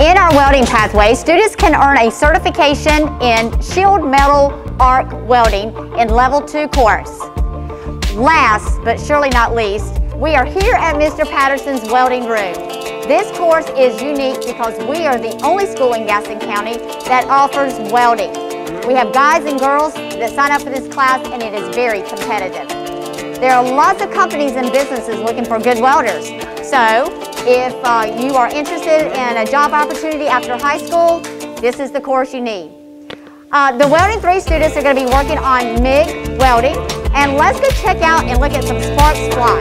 In our welding pathway, students can earn a certification in shield metal arc welding in level two course. Last, but surely not least, we are here at Mr. Patterson's welding room. This course is unique because we are the only school in Gaston County that offers welding. We have guys and girls that sign up for this class and it is very competitive. There are lots of companies and businesses looking for good welders. So if uh, you are interested in a job opportunity after high school, this is the course you need. Uh, the Welding 3 students are going to be working on MIG welding, and let's go check out and look at some sparks fly.